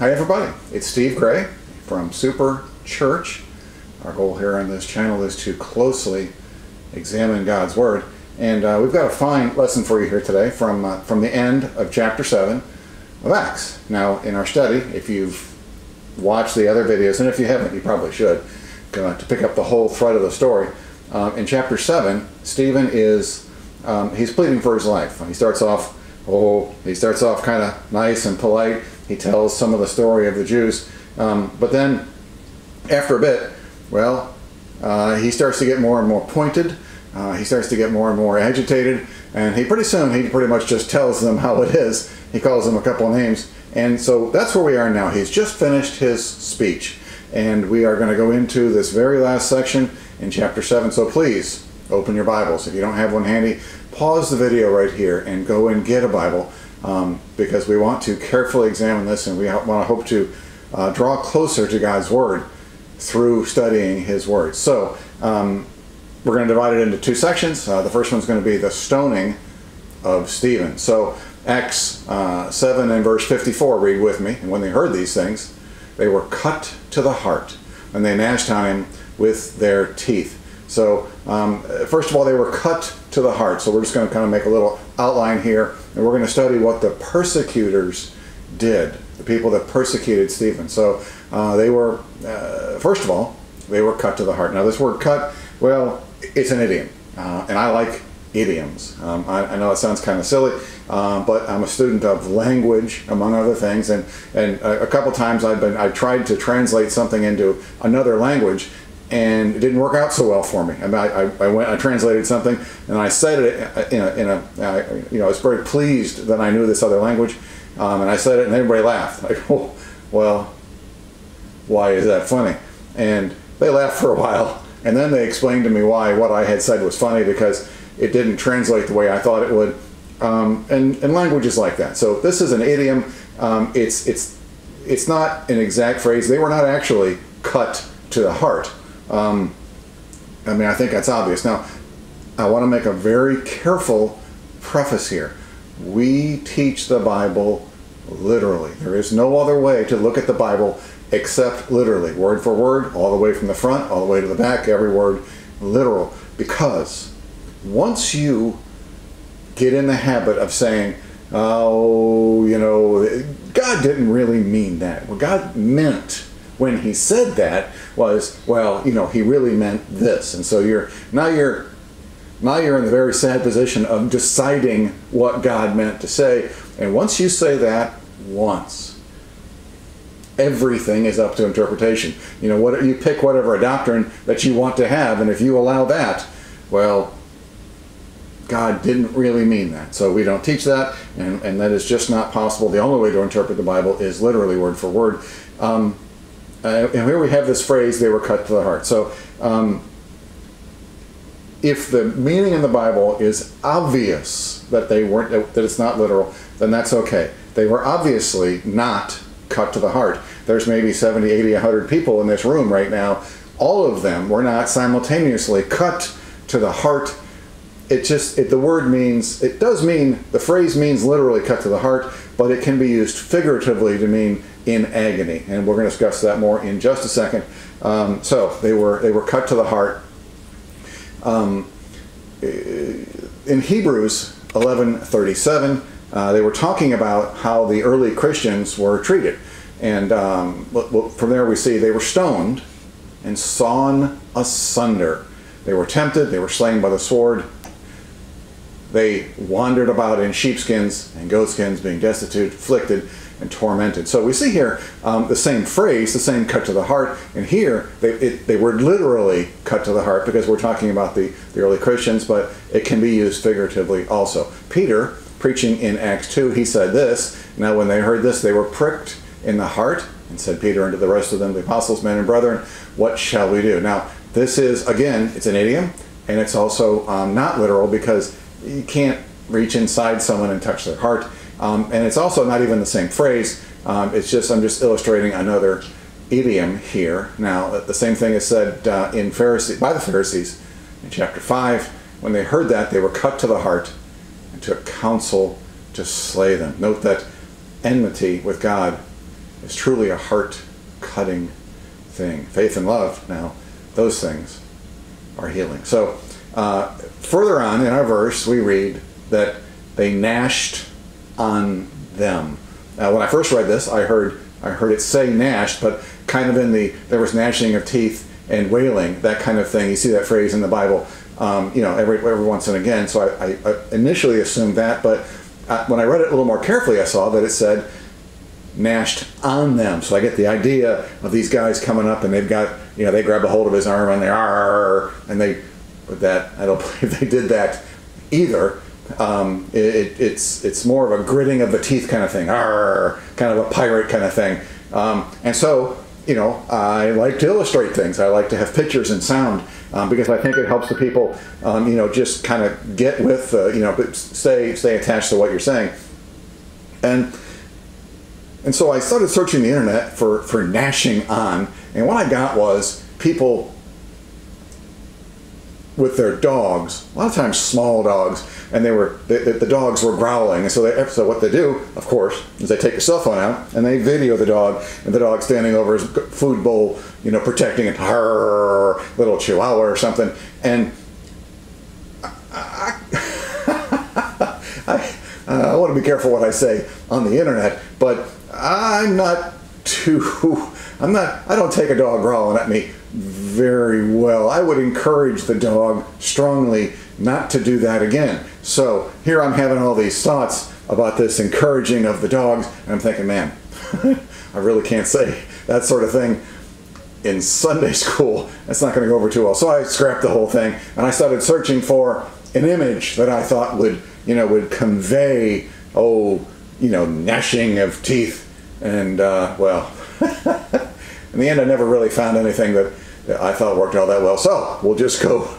Hi, everybody. It's Steve Gray from Super Church. Our goal here on this channel is to closely examine God's Word. And uh, we've got a fine lesson for you here today from, uh, from the end of chapter 7 of Acts. Now, in our study, if you've watched the other videos, and if you haven't, you probably should, uh, to pick up the whole thread of the story. Um, in chapter 7, Stephen is, um, he's pleading for his life. He starts off, oh, he starts off kind of nice and polite he tells some of the story of the Jews. Um, but then, after a bit, well, uh, he starts to get more and more pointed. Uh, he starts to get more and more agitated, and he pretty soon he pretty much just tells them how it is. He calls them a couple of names, and so that's where we are now. He's just finished his speech, and we are going to go into this very last section in chapter seven. So please open your Bibles. If you don't have one handy, pause the video right here and go and get a Bible um, because we want to carefully examine this and we want to hope to uh, draw closer to God's Word through studying His Word. So um, we're going to divide it into two sections. Uh, the first one's going to be the stoning of Stephen. So Acts uh, 7 and verse 54, read with me. And when they heard these things, they were cut to the heart, and they gnashed on him with their teeth. So, um, first of all, they were cut to the heart. So, we're just going to kind of make a little outline here, and we're going to study what the persecutors did, the people that persecuted Stephen. So, uh, they were, uh, first of all, they were cut to the heart. Now, this word cut, well, it's an idiom, uh, and I like idioms. Um, I, I, know it sounds kind of silly, uh, but I'm a student of language, among other things, and and a, a couple times I've been I tried to translate something into another language, and it didn't work out so well for me. I, mean, I, I, went, I translated something, and I said it in a, in a uh, you know, I was very pleased that I knew this other language, um, and I said it, and everybody laughed. Like, oh, well, why is that funny? And they laughed for a while, and then they explained to me why what I had said was funny because it didn't translate the way I thought it would. Um, and, and language is like that. So this is an idiom. Um, it's it's it's not an exact phrase. They were not actually cut to the heart um, I mean, I think that's obvious. Now, I want to make a very careful preface here. We teach the Bible literally. There is no other way to look at the Bible except literally, word for word, all the way from the front, all the way to the back, every word literal. Because once you get in the habit of saying, oh, you know, God didn't really mean that. What God meant when he said that was, well, you know, he really meant this. And so you're now you're now you're in the very sad position of deciding what God meant to say. And once you say that once, everything is up to interpretation. You know, what you pick whatever doctrine that you want to have, and if you allow that, well, God didn't really mean that. So we don't teach that, and, and that is just not possible. The only way to interpret the Bible is literally word for word. Um, uh, and here we have this phrase, they were cut to the heart. So um, if the meaning in the Bible is obvious that they weren't, that it's not literal, then that's okay. They were obviously not cut to the heart. There's maybe 70, 80, 100 people in this room right now. All of them were not simultaneously cut to the heart. It just, it, the word means, it does mean, the phrase means literally cut to the heart, but it can be used figuratively to mean in agony, and we're going to discuss that more in just a second. Um, so they were they were cut to the heart. Um, in Hebrews 11:37, uh, they were talking about how the early Christians were treated, and um, from there we see they were stoned and sawn asunder. They were tempted, they were slain by the sword. They wandered about in sheepskins and goatskins, being destitute, afflicted, and tormented. So we see here um, the same phrase, the same cut to the heart, and here they, it, they were literally cut to the heart because we're talking about the, the early Christians, but it can be used figuratively also. Peter, preaching in Acts 2, he said this Now, when they heard this, they were pricked in the heart, and said Peter unto the rest of them, the apostles, men, and brethren, what shall we do? Now, this is, again, it's an idiom, and it's also um, not literal because you can't reach inside someone and touch their heart. Um, and it's also not even the same phrase. Um, it's just, I'm just illustrating another idiom here. Now, the same thing is said uh, in Pharisee, by the Pharisees in chapter 5. When they heard that, they were cut to the heart and took counsel to slay them. Note that enmity with God is truly a heart cutting thing. Faith and love, now, those things are healing. So, uh, further on in our verse, we read that they gnashed on them. Now, when I first read this, I heard I heard it say gnashed, but kind of in the there was gnashing of teeth and wailing, that kind of thing. You see that phrase in the Bible, um, you know, every every once and again. So I, I, I initially assumed that, but uh, when I read it a little more carefully, I saw that it said gnashed on them. So I get the idea of these guys coming up and they've got, you know, they grab a hold of his arm and they are, and they, with that, I don't believe they did that either. Um, it, it's it's more of a gritting of the teeth kind of thing, Arr, kind of a pirate kind of thing. Um, and so, you know, I like to illustrate things. I like to have pictures and sound um, because I think it helps the people, um, you know, just kind of get with, uh, you know, stay stay attached to what you're saying. And and so I started searching the internet for, for gnashing on, and what I got was people with their dogs, a lot of times small dogs, and they were the, the dogs were growling. And so, they, so what they do, of course, is they take their cell phone out and they video the dog, and the dog standing over his food bowl, you know, protecting it, little chihuahua or something, and I, I, I want to be careful what I say on the internet, but I'm not too, I'm not, I don't take a dog growling at me very well. I would encourage the dog strongly not to do that again. So here I'm having all these thoughts about this encouraging of the dogs, and I'm thinking, man, I really can't say that sort of thing in Sunday school. That's not going to go over too well. So I scrapped the whole thing, and I started searching for an image that I thought would, you know, would convey, oh, you know, gnashing of teeth. And, uh, well, in the end, I never really found anything that I thought worked all that well. So we'll just go,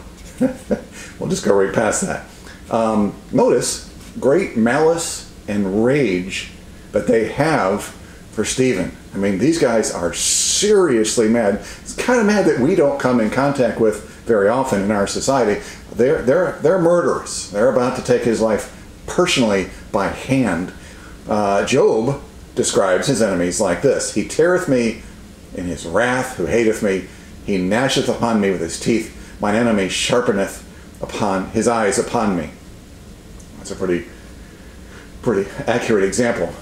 we'll just go right past that. Um, notice great malice and rage that they have for Stephen. I mean, these guys are seriously mad. It's kind of mad that we don't come in contact with very often in our society. They're, they're, they're murderers. They're about to take his life personally by hand uh, Job describes his enemies like this He teareth me in his wrath, who hateth me. He gnasheth upon me with his teeth. Mine enemy sharpeneth upon his eyes upon me. That's a pretty, pretty accurate example.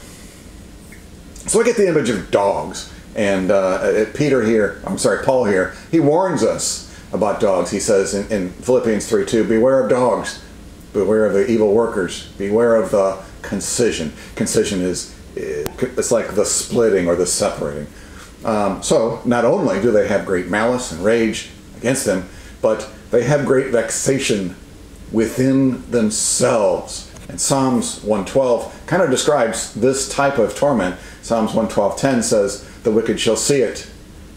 So I get the image of dogs. And uh, Peter here, I'm sorry, Paul here, he warns us about dogs. He says in, in Philippians 3 2, Beware of dogs, beware of the evil workers, beware of the concision. Concision is it's like the splitting or the separating. Um, so not only do they have great malice and rage against them, but they have great vexation within themselves. And Psalms 112 kind of describes this type of torment. Psalms 112:10 says, "The wicked shall see it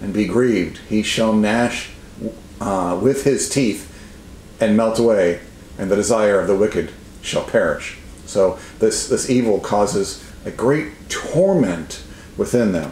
and be grieved; he shall gnash uh, with his teeth and melt away, and the desire of the wicked shall perish." So this, this evil causes a great torment within them.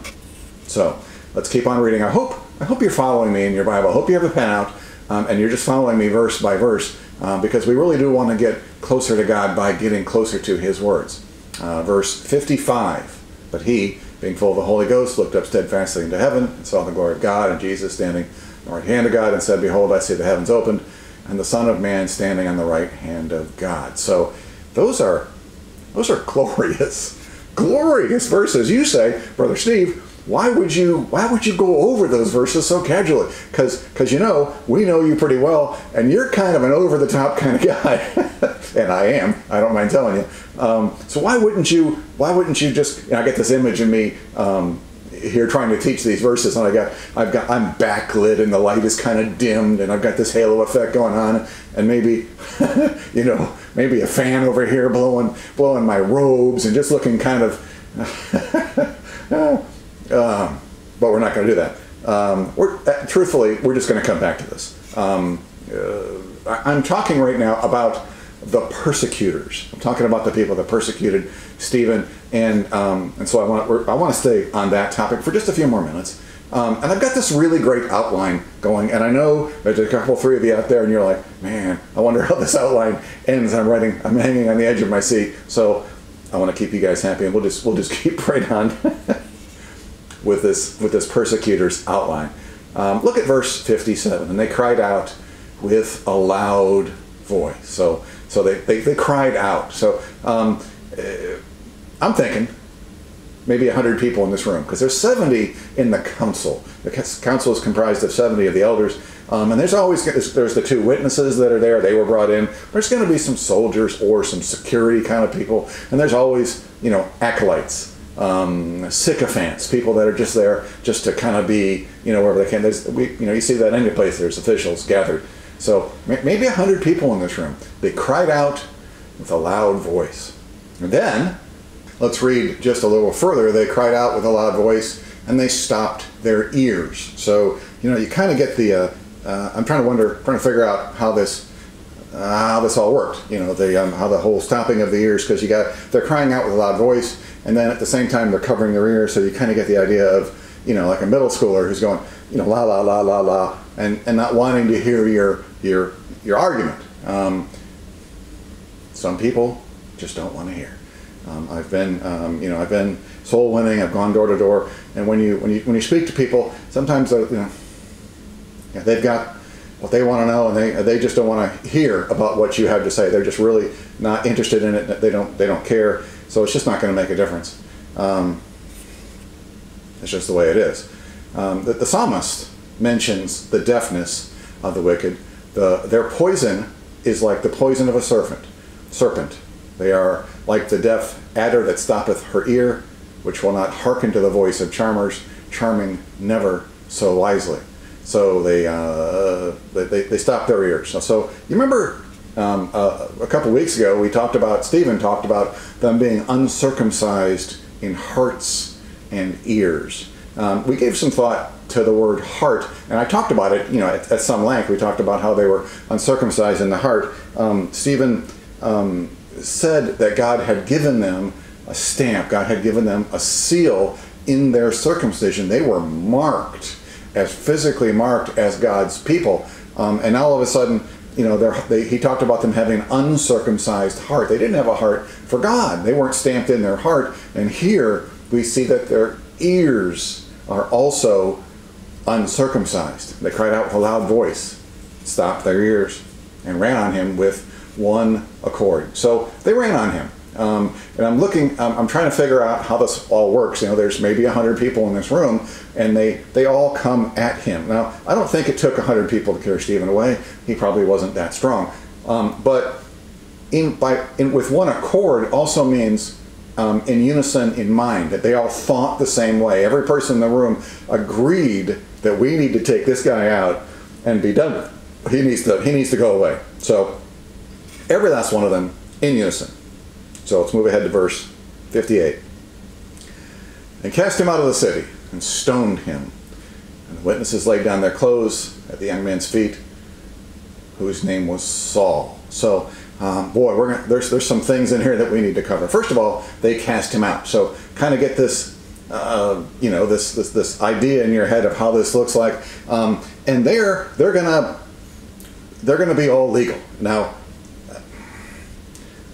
So let's keep on reading. I hope, I hope you're following me in your Bible. I hope you have a pen out um, and you're just following me verse by verse uh, because we really do want to get closer to God by getting closer to His words. Uh, verse 55 But he, being full of the Holy Ghost, looked up steadfastly into heaven and saw the glory of God and Jesus standing on the right hand of God and said, Behold, I see the heavens opened and the Son of Man standing on the right hand of God. So those are those are glorious, glorious verses. You say, Brother Steve, why would you why would you go over those verses so casually? Because because you know we know you pretty well, and you're kind of an over the top kind of guy, and I am. I don't mind telling you. Um, so why wouldn't you why wouldn't you just? You know, I get this image of me. Um, here trying to teach these verses and I got I've got I'm backlit and the light is kind of dimmed and I've got this halo effect going on and maybe you know maybe a fan over here blowing blowing my robes and just looking kind of um, but we're not going to do that um, we're uh, truthfully we're just going to come back to this um, uh, I'm talking right now about the persecutors. I'm talking about the people that persecuted Stephen, and um, and so I want I want to stay on that topic for just a few more minutes. Um, and I've got this really great outline going, and I know there's a couple, three of you out there, and you're like, man, I wonder how this outline ends. I'm writing, I'm hanging on the edge of my seat, so I want to keep you guys happy, and we'll just we'll just keep right on. with this with this persecutor's outline. Um, look at verse 57. And they cried out with a loud voice. So so they, they, they cried out. So um, uh, I'm thinking maybe 100 people in this room because there's 70 in the council. The council is comprised of 70 of the elders. Um, and there's always there's the two witnesses that are there. They were brought in. There's going to be some soldiers or some security kind of people, and there's always you know acolytes, um, sycophants, people that are just there just to kind of be you know wherever they can. There's we, you know you see that any place there's officials gathered. So maybe a hundred people in this room. They cried out with a loud voice. And then let's read just a little further. They cried out with a loud voice and they stopped their ears. So you know you kind of get the. Uh, uh, I'm trying to wonder, trying to figure out how this how this all worked. You know, the um, how the whole stopping of the ears because you got they're crying out with a loud voice, and then at the same time they're covering their ears, so you kind of get the idea of you know like a middle schooler who's going you know la la la la la and and not wanting to hear your your your argument. Um, some people just don't want to hear. Um, I've been um, you know I've been soul winning. I've gone door to door, and when you when you when you speak to people, sometimes you know yeah, they've got what they want to know, and they they just don't want to hear about what you have to say. They're just really not interested in it. They don't they don't care. So it's just not going to make a difference. Um, it's just the way it is. Um, the, the, psalmist mentions the deafness of the wicked. The, their poison is like the poison of a serpent. Serpent. They are like the deaf adder that stoppeth her ear, which will not hearken to the voice of charmers, charming never so wisely. So they, uh, they, they stopped their ears. So, you remember um, uh, a couple weeks ago we talked about, Stephen talked about them being uncircumcised in hearts and ears. Um, we gave some thought to the word heart, and I talked about it, you know, at, at some length. We talked about how they were uncircumcised in the heart. Um, Stephen um, said that God had given them a stamp, God had given them a seal in their circumcision. They were marked as physically marked as God's people. Um, and now all of a sudden, you know, they, he talked about them having an uncircumcised heart. They didn't have a heart for God. They weren't stamped in their heart. And here we see that their ears are also uncircumcised. They cried out with a loud voice, stopped their ears, and ran on him with one accord. So they ran on him. Um, and I'm looking, um, I'm trying to figure out how this all works. You know, there's maybe 100 people in this room, and they, they all come at him. Now, I don't think it took 100 people to carry Stephen away. He probably wasn't that strong. Um, but in, by, in, with one accord also means um, in unison in mind, that they all thought the same way. Every person in the room agreed that we need to take this guy out and be done with. He needs to, he needs to go away. So every last one of them in unison. So let's move ahead to verse 58. And cast him out of the city and stoned him. And the witnesses laid down their clothes at the young man's feet, whose name was Saul. So, um, boy, we're gonna, there's there's some things in here that we need to cover. First of all, they cast him out. So, kind of get this, uh, you know, this, this this idea in your head of how this looks like. Um, and they're they're gonna they're gonna be all legal now.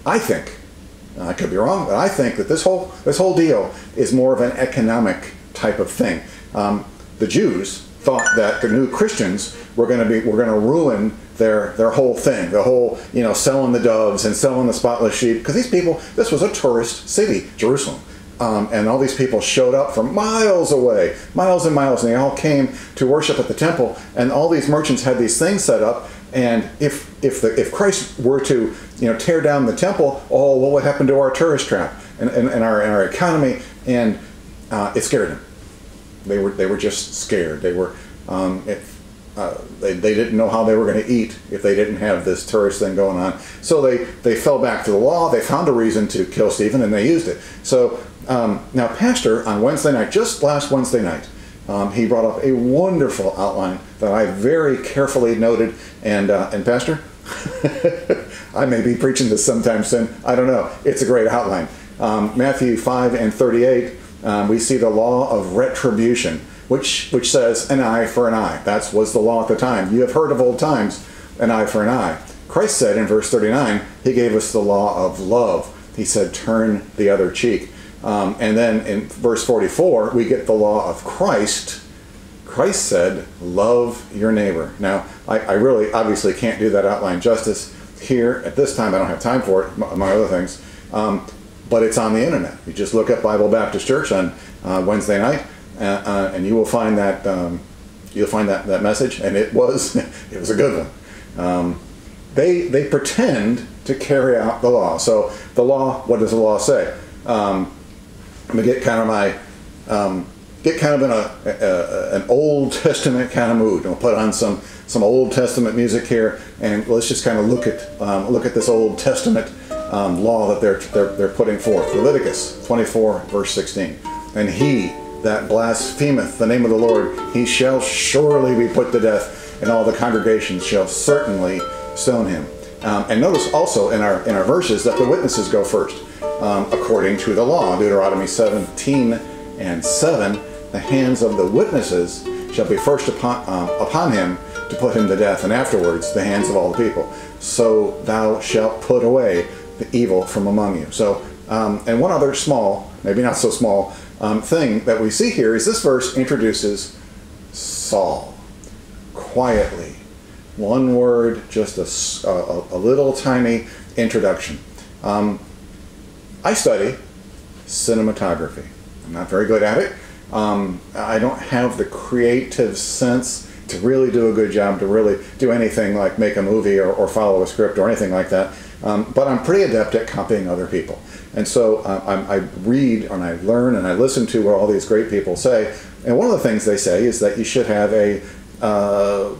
I think I could be wrong, but I think that this whole this whole deal is more of an economic type of thing. Um, the Jews thought that the new Christians were going to be were going to ruin their their whole thing, the whole you know selling the doves and selling the spotless sheep, because these people this was a tourist city, Jerusalem. Um, and all these people showed up from miles away, miles and miles, and they all came to worship at the temple. And all these merchants had these things set up, and if if the if Christ were to you know tear down the temple, oh, what would happen to our tourist trap and, and, and our and our economy? And uh, it scared them. They were they were just scared. They were um, uh, they, they didn't know how they were going to eat if they didn't have this tourist thing going on. So they, they fell back to the law. They found a reason to kill Stephen and they used it. So um, now, Pastor, on Wednesday night, just last Wednesday night, um, he brought up a wonderful outline that I very carefully noted. And, uh, and Pastor, I may be preaching this sometime soon. I don't know. It's a great outline. Um, Matthew 5 and 38, um, we see the law of retribution, which, which says an eye for an eye. That was the law at the time. You have heard of old times, an eye for an eye. Christ said in verse 39, He gave us the law of love. He said, turn the other cheek. Um, and then in verse 44, we get the law of Christ. Christ said, Love your neighbor. Now, I, I really obviously can't do that outline justice here at this time. I don't have time for it, among other things. Um, but it's on the internet. You just look up Bible Baptist Church on uh, Wednesday night, uh, uh, and you will find that um, you'll find that, that message, and it was it was a good one. Um, they they pretend to carry out the law. So the law, what does the law say? Um, I'm gonna get kind of my um, get kind of in a, a, a, an Old Testament kind of mood. And we'll put on some some Old Testament music here, and let's just kind of look at um, look at this Old Testament um, law that they're, they're they're putting forth. Leviticus 24 verse 16, and he that blasphemeth the name of the Lord, he shall surely be put to death, and all the congregations shall certainly stone him. Um, and notice also in our in our verses that the witnesses go first um, according to the law. Deuteronomy 17 and 7 the hands of the witnesses shall be first upon, uh, upon him to put him to death, and afterwards the hands of all the people. So thou shalt put away the evil from among you. So, um, and one other small, maybe not so small, um, thing that we see here is this verse introduces Saul quietly. One word, just a, a, a little tiny introduction. Um, I study cinematography. I'm not very good at it. Um, I don't have the creative sense to really do a good job, to really do anything like make a movie or, or follow a script or anything like that. Um, but I'm pretty adept at copying other people. And so uh, I, I read and I learn and I listen to what all these great people say. And one of the things they say is that you should have a, uh,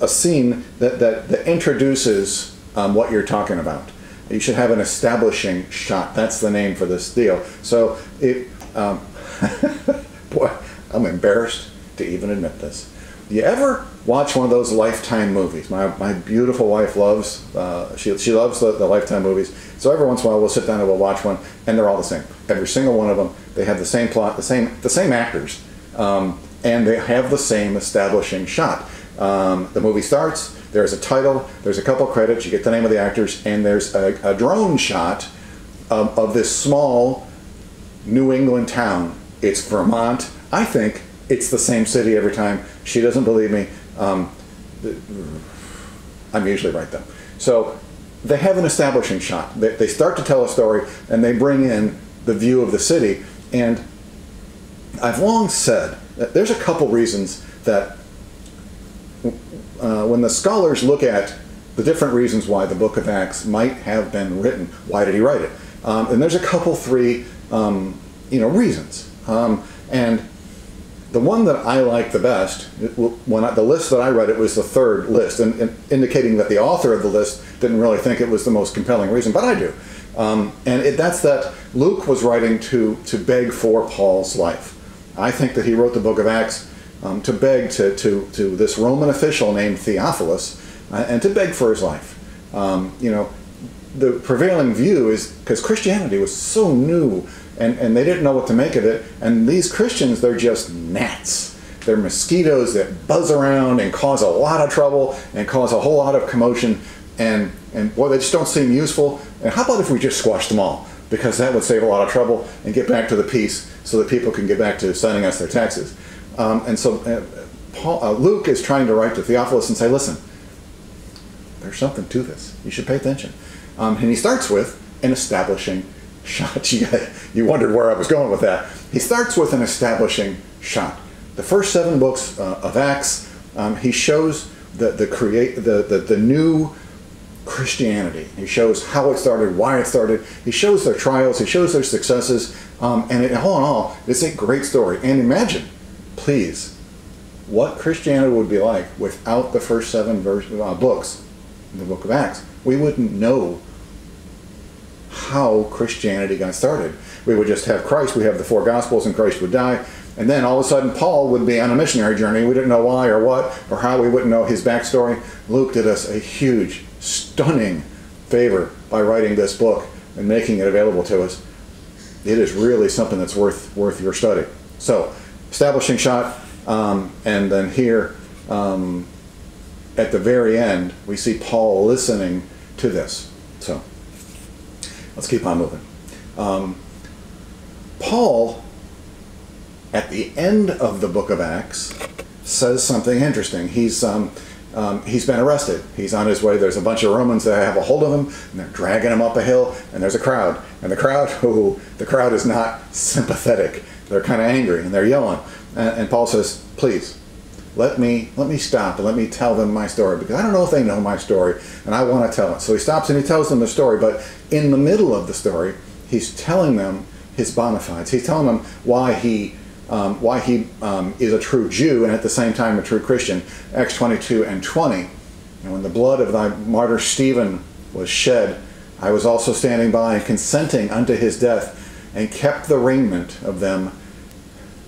a scene that, that, that introduces um, what you're talking about you should have an establishing shot. That's the name for this deal. So, it, um, boy, I'm embarrassed to even admit this. Do you ever watch one of those Lifetime movies? My, my beautiful wife loves uh, she, she loves the, the Lifetime movies. So every once in a while we'll sit down and we'll watch one, and they're all the same. Every single one of them. They have the same plot, the same the same actors, um, and they have the same establishing shot. Um, the movie starts there's a title, there's a couple credits, you get the name of the actors, and there's a, a drone shot of, of this small New England town. It's Vermont. I think it's the same city every time. She doesn't believe me. Um, I'm usually right though. So they have an establishing shot. They, they start to tell a story and they bring in the view of the city. And I've long said that there's a couple reasons that uh, when the scholars look at the different reasons why the book of Acts might have been written, why did he write it? Um, and there's a couple, three, um, you know, reasons. Um, and the one that I like the best, when I, the list that I read, it was the third list, and, and, indicating that the author of the list didn't really think it was the most compelling reason, but I do. Um, and it, that's that Luke was writing to, to beg for Paul's life. I think that he wrote the book of Acts um, to beg to, to, to this Roman official named Theophilus uh, and to beg for his life. Um, you know, the prevailing view is because Christianity was so new and, and they didn't know what to make of it. And these Christians, they're just gnats. They're mosquitoes that buzz around and cause a lot of trouble and cause a whole lot of commotion. And, and boy, they just don't seem useful. And how about if we just squash them all? Because that would save a lot of trouble and get back to the peace so that people can get back to sending us their taxes. Um, and so uh, Paul, uh, Luke is trying to write to Theophilus and say, listen, there's something to this. You should pay attention. Um, and he starts with an establishing shot. you, wondered where I was going with that. He starts with an establishing shot. The first seven books uh, of Acts, um, he shows the, the, create, the, the, the new Christianity. He shows how it started, why it started. He shows their trials. He shows their successes. Um, and it, all in all, it's a great story. And imagine please, what Christianity would be like without the first seven verse, uh, books in the book of Acts. We wouldn't know how Christianity got started. We would just have Christ, we have the four Gospels, and Christ would die. And then all of a sudden, Paul would be on a missionary journey. We didn't know why or what or how. We wouldn't know his backstory. Luke did us a huge, stunning favor by writing this book and making it available to us. It is really something that's worth worth your study. So, establishing shot, um, and then here um, at the very end, we see Paul listening to this. So let's keep on moving. Um, Paul, at the end of the book of Acts, says something interesting. He's um, um, he's been arrested. He's on his way. There's a bunch of Romans that have a hold of him, and they're dragging him up a hill. And there's a crowd, and the crowd, who the crowd is not sympathetic. They're kind of angry, and they're yelling. And, and Paul says, "Please, let me let me stop and let me tell them my story because I don't know if they know my story, and I want to tell it." So he stops and he tells them the story. But in the middle of the story, he's telling them his bona fides. He's telling them why he um, why he um, is a true Jew and at the same time a true Christian. Acts 22 and 20. And when the blood of thy martyr Stephen was shed, I was also standing by and consenting unto his death, and kept the raiment of them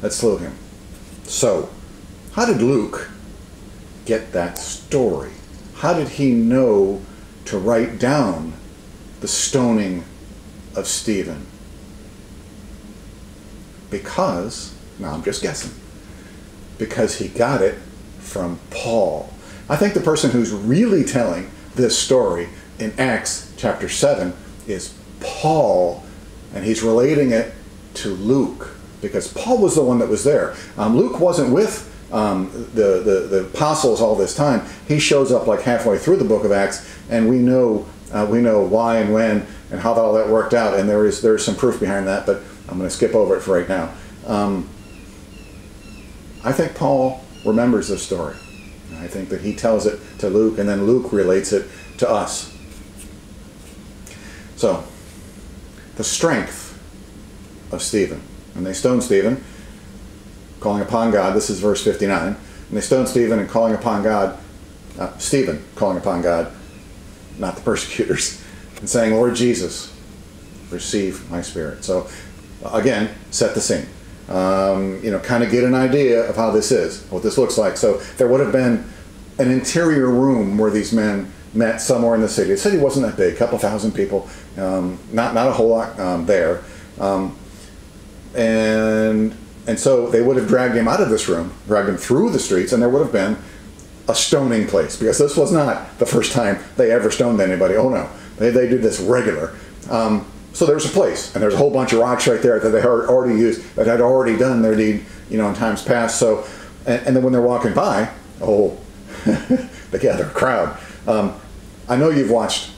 that slew him. So, how did Luke get that story? How did he know to write down the stoning of Stephen? Because now I'm just guessing. Because he got it from Paul. I think the person who's really telling this story in Acts chapter 7 is Paul, and he's relating it to Luke because Paul was the one that was there. Um, Luke wasn't with um, the, the, the apostles all this time. He shows up like halfway through the book of Acts, and we know uh, we know why and when and how all that worked out. And there is there is some proof behind that, but I'm going to skip over it for right now. Um, I think Paul remembers this story. I think that he tells it to Luke, and then Luke relates it to us. So, the strength of Stephen. And they stoned Stephen, calling upon God. This is verse 59. And they stoned Stephen and calling upon God, uh, Stephen calling upon God, not the persecutors, and saying, Lord Jesus, receive my spirit. So, again, set the scene um, you know, kind of get an idea of how this is, what this looks like. So there would have been an interior room where these men met somewhere in the city. The city wasn't that big, a couple thousand people, um, not not a whole lot um, there, um, and and so they would have dragged him out of this room, dragged him through the streets, and there would have been a stoning place because this was not the first time they ever stoned anybody. Oh no, they they do this regular. Um, so there's a place, and there's a whole bunch of rocks right there that they had already used, that had already done their deed, you know, in times past. So, and, and then when they're walking by, oh, they gather a crowd. Um, I know you've watched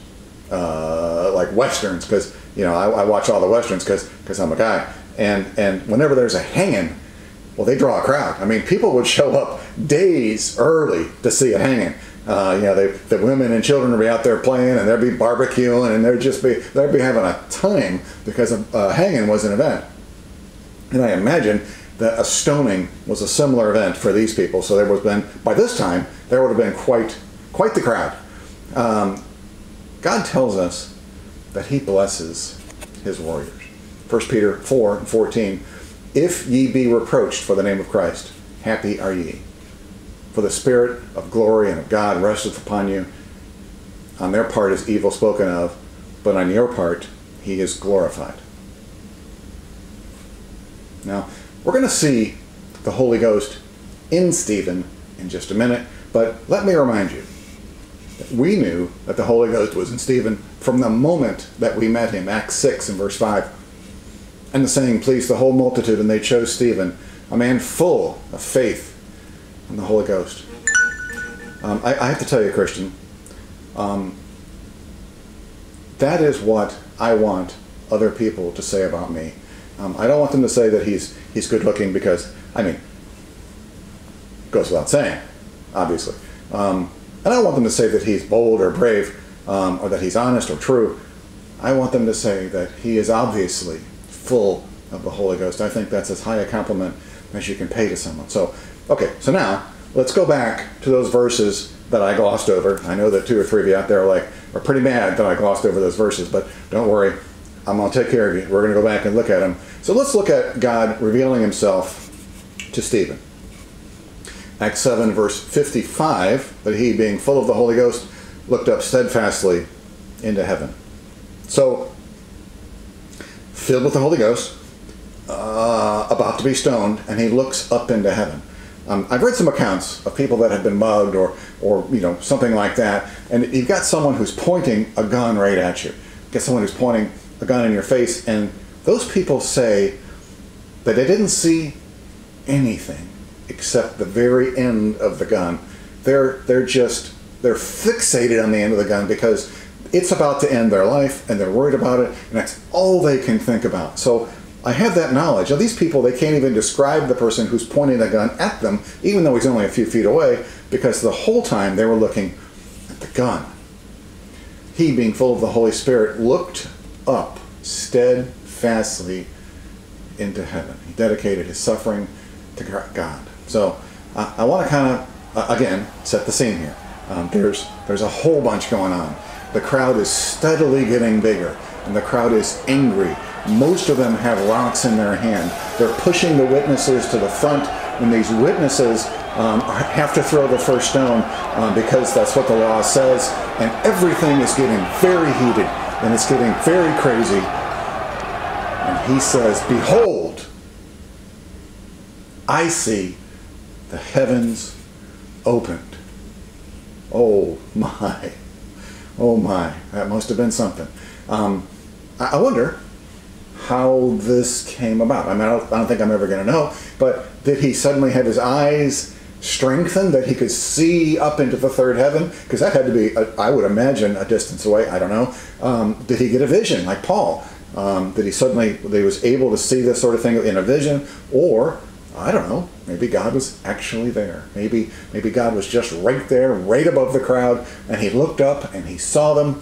uh, like westerns because you know I, I, watch all the westerns because because I'm a guy, and and whenever there's a hanging, well, they draw a crowd. I mean, people would show up days early to see a hanging. Uh, you know, they, the women and children would be out there playing, and they'd be barbecuing, and they'd just be they'd be having a time because a uh, hanging was an event. And I imagine that a stoning was a similar event for these people. So there was been by this time there would have been quite quite the crowd. Um, God tells us that He blesses His warriors. 1 Peter 4 and 14. If ye be reproached for the name of Christ, happy are ye for the Spirit of glory and of God resteth upon you. On their part is evil spoken of, but on your part he is glorified. Now, we're going to see the Holy Ghost in Stephen in just a minute, but let me remind you that we knew that the Holy Ghost was in Stephen from the moment that we met him, Acts 6 and verse 5. And the saying pleased the whole multitude, and they chose Stephen, a man full of faith and the Holy Ghost. Um, I, I, have to tell you, Christian, um, that is what I want other people to say about me. Um, I don't want them to say that he's he's good looking because I mean, goes without saying, obviously. Um, and I don't want them to say that he's bold or brave um, or that he's honest or true. I want them to say that he is obviously full of the Holy Ghost. I think that's as high a compliment as you can pay to someone. So Okay, so now let's go back to those verses that I glossed over. I know that two or three of you out there are like are pretty mad that I glossed over those verses, but don't worry, I'm going to take care of you. We're going to go back and look at them. So let's look at God revealing Himself to Stephen. Acts 7, verse 55, that he, being full of the Holy Ghost, looked up steadfastly into heaven. So, filled with the Holy Ghost, uh, about to be stoned, and he looks up into heaven. Um, I've read some accounts of people that have been mugged or, or you know something like that, and you've got someone who's pointing a gun right at you. You get someone who's pointing a gun in your face, and those people say that they didn't see anything except the very end of the gun. They're they're just they're fixated on the end of the gun because it's about to end their life and they're worried about it and that's all they can think about. So I have that knowledge. Now these people they can't even describe the person who's pointing the gun at them, even though he's only a few feet away, because the whole time they were looking at the gun. He, being full of the Holy Spirit, looked up steadfastly into heaven. He dedicated his suffering to God. So I want to kind of, uh, again, set the scene here. Um, there's, there's a whole bunch going on. The crowd is steadily getting bigger, and the crowd is angry. Most of them have rocks in their hand. They're pushing the witnesses to the front, and these witnesses um, have to throw the first stone um, because that's what the law says. And everything is getting very heated, and it's getting very crazy. And he says, Behold, I see the heavens opened. Oh my. Oh my. That must have been something. Um, I wonder how this came about. I mean, I don't, I don't think I'm ever going to know, but did he suddenly have his eyes strengthened that he could see up into the third heaven? Because that had to be, a, I would imagine, a distance away. I don't know. Um, did he get a vision like Paul? Um, did he suddenly, that he was able to see this sort of thing in a vision? Or I don't know. Maybe God was actually there. Maybe maybe God was just right there, right above the crowd, and he looked up and he saw them.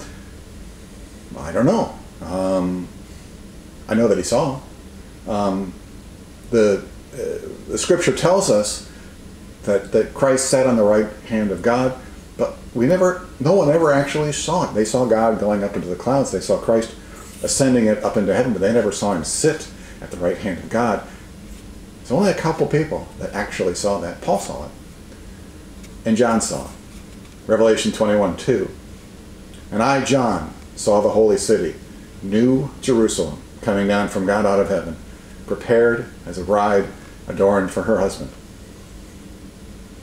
I don't know. Um, I know that he saw. Um, the uh, the Scripture tells us that that Christ sat on the right hand of God, but we never. No one ever actually saw it. They saw God going up into the clouds. They saw Christ ascending it up into heaven, but they never saw him sit at the right hand of God. There's only a couple people that actually saw that. Paul saw it. And John saw it. Revelation 21 2. And I, John, saw the holy city, New Jerusalem, coming down from God out of heaven, prepared as a bride adorned for her husband.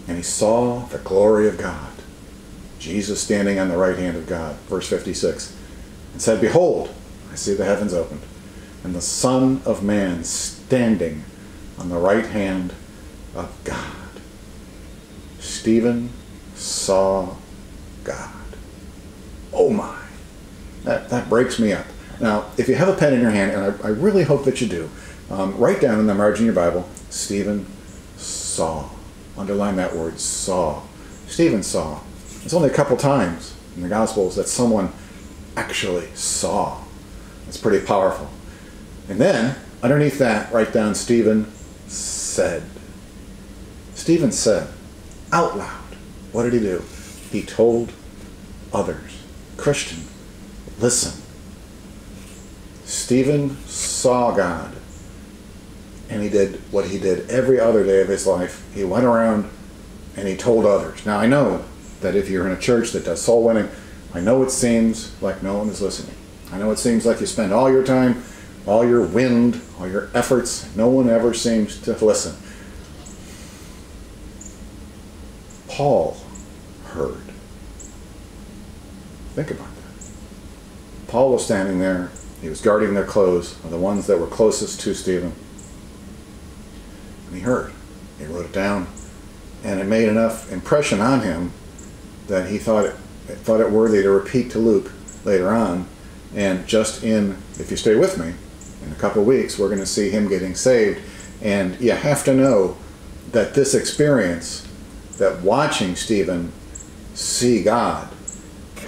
And he saw the glory of God, Jesus standing on the right hand of God, verse 56, and said, Behold, I see the heavens opened, and the Son of Man standing on the right hand of God. Stephen saw God. Oh my. That, that breaks me up. Now, if you have a pen in your hand, and I, I really hope that you do, um, write down in the margin of your Bible, Stephen saw. Underline that word, saw. Stephen saw. It's only a couple times in the Gospels that someone actually saw. It's pretty powerful. And then, underneath that, write down Stephen said. Stephen said out loud. What did he do? He told others. Christian, listen. Stephen saw God, and he did what he did every other day of his life. He went around and he told others. Now, I know that if you're in a church that does soul winning, I know it seems like no one is listening. I know it seems like you spend all your time all your wind, all your efforts, no one ever seems to listen. Paul heard. Think about that. Paul was standing there. He was guarding their clothes, the ones that were closest to Stephen. And he heard. He wrote it down. And it made enough impression on him that he thought it, thought it worthy to repeat to Luke later on. And just in, if you stay with me, in a couple weeks, we're going to see him getting saved. And you have to know that this experience, that watching Stephen see God,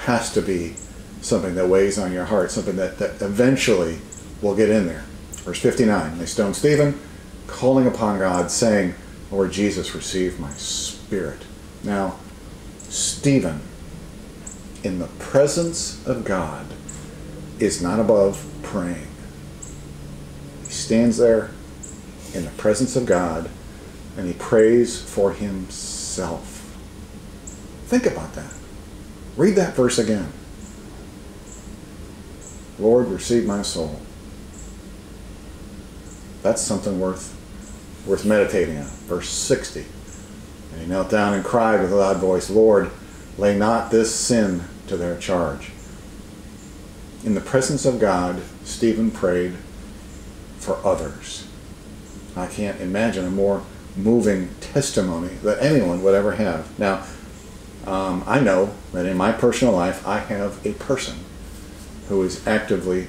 has to be something that weighs on your heart, something that, that eventually will get in there. Verse 59 They stoned Stephen, calling upon God, saying, Lord Jesus, receive my spirit. Now, Stephen, in the presence of God, is not above praying stands there in the presence of God and he prays for himself. Think about that. Read that verse again. Lord, receive my soul. That's something worth worth meditating on. Verse 60. And he knelt down and cried with a loud voice, Lord, lay not this sin to their charge. In the presence of God, Stephen prayed for others. I can't imagine a more moving testimony that anyone would ever have. Now, um, I know that in my personal life, I have a person who is actively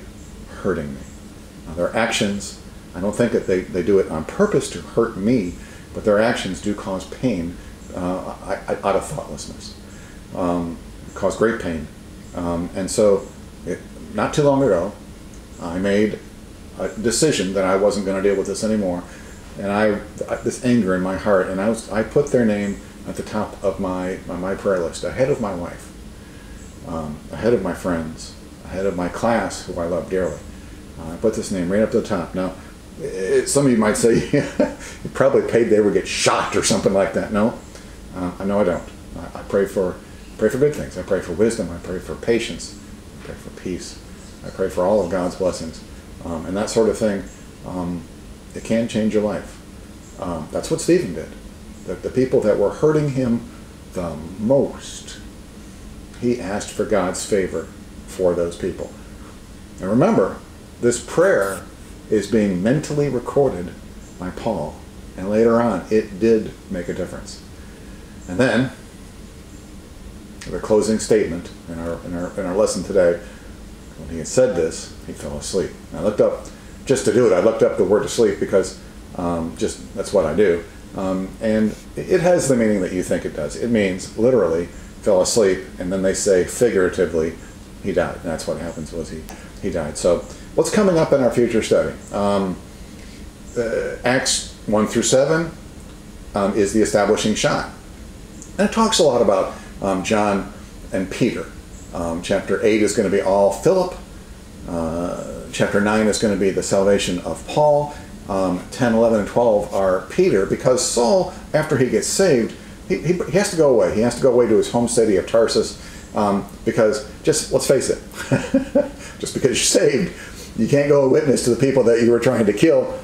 hurting me. Now, their actions, I don't think that they, they do it on purpose to hurt me, but their actions do cause pain uh, out of thoughtlessness, um, cause great pain. Um, and so, it, not too long ago, I made a decision that I wasn't going to deal with this anymore, and I this anger in my heart, and I was I put their name at the top of my my, my prayer list, ahead of my wife, um, ahead of my friends, ahead of my class, who I love dearly. Uh, I put this name right up to the top. Now, it, some of you might say you probably paid they would get shot or something like that. No, uh, I know I don't. I, I pray for pray for good things. I pray for wisdom. I pray for patience. I pray for peace. I pray for all of God's blessings um, and that sort of thing. Um, it can change your life. Um, that's what Stephen did. The, the people that were hurting him the most, he asked for God's favor for those people. And remember, this prayer is being mentally recorded by Paul. And later on, it did make a difference. And then, the closing statement in our, in our, in our lesson today, when he had said this, he fell asleep. And I looked up, just to do it, I looked up the word to sleep because um, just that's what I do. Um, and it has the meaning that you think it does. It means literally fell asleep, and then they say figuratively he died. And that's what happens was he, he died. So what's coming up in our future study? Um, uh, Acts 1 through 7 um, is the establishing shot. And it talks a lot about um, John and Peter. Um, chapter 8 is going to be all Philip. Uh, chapter 9 is going to be the salvation of Paul. Um, 10, 11, and 12 are Peter because Saul, after he gets saved, he, he, he, has to go away. He has to go away to his home city of Tarsus um, because, just let's face it, just because you're saved, you can't go a witness to the people that you were trying to kill.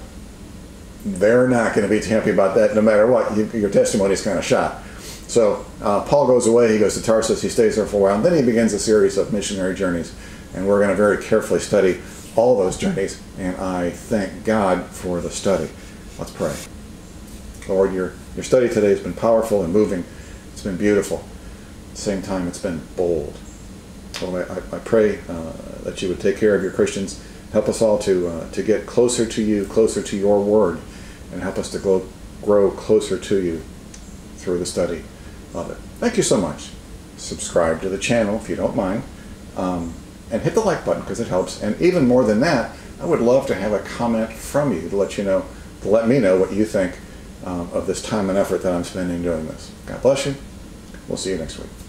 They're not going to be too happy about that no matter what. You, your testimony is kind of shot. So uh, Paul goes away, he goes to Tarsus, he stays there for a while, and then he begins a series of missionary journeys. And we're going to very carefully study all those journeys, and I thank God for the study. Let's pray. Lord, your, your study today has been powerful and moving. It's been beautiful. At the same time, it's been bold. Lord, I, I pray uh, that you would take care of your Christians. Help us all to, uh, to get closer to you, closer to your word, and help us to grow, grow closer to you through the study of it. Thank you so much. Subscribe to the channel if you don't mind. Um, and hit the like button because it helps. And even more than that, I would love to have a comment from you to let you know, to let me know what you think um, of this time and effort that I'm spending doing this. God bless you. We'll see you next week.